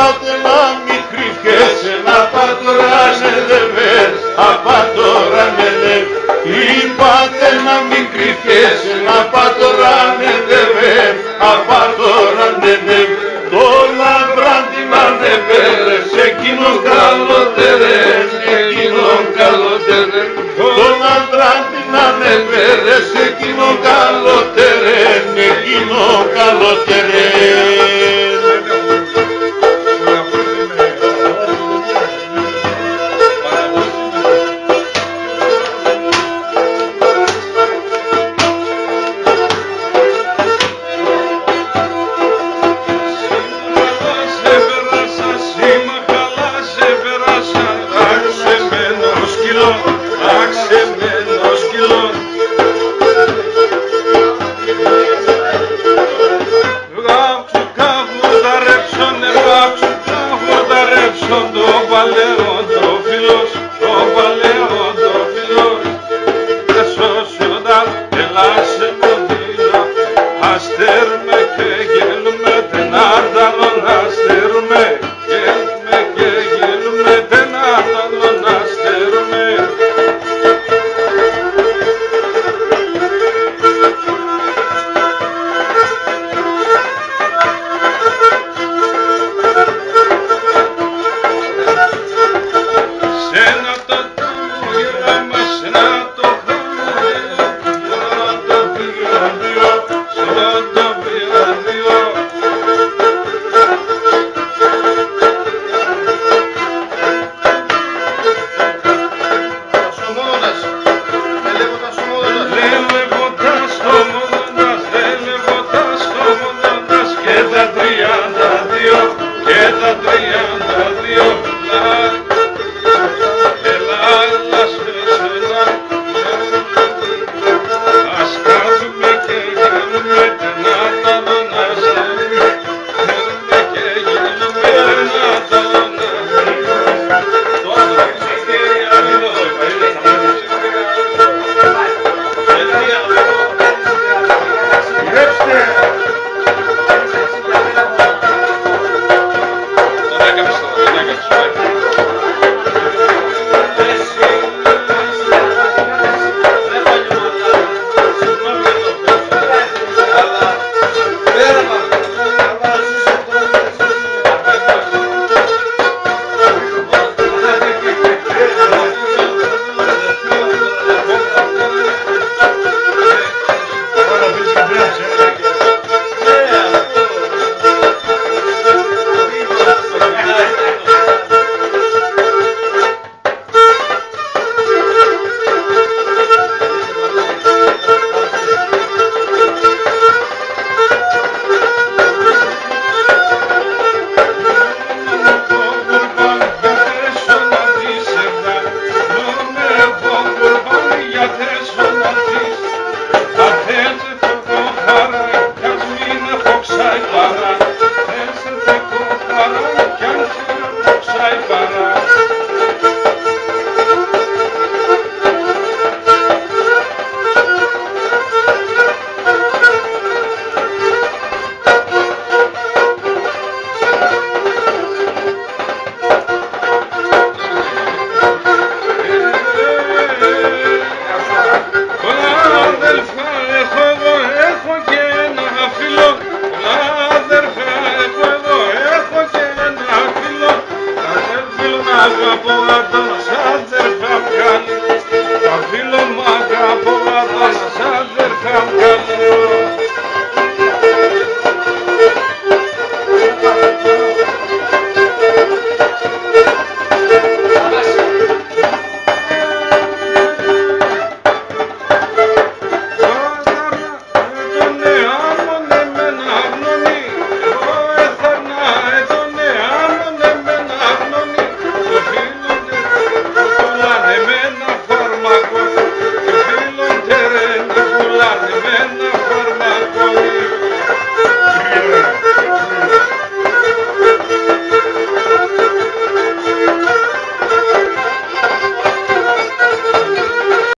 πάτε να μην κρυφιέσαι, να πατώρα με λεβέρ, απατώρα με λεβέρ. πάτε να μην κρυφιέσαι, να πατώρα με λεβέρ, απατώρα με λεβέρ. Το λαμπράντι να ανεβέρε, σε εκείνον καλότερε, εκείνον καλότερε. Το λαμπράντι να ανεβέρε, σε εκείνον καλότερε, εκείνον καλότερε.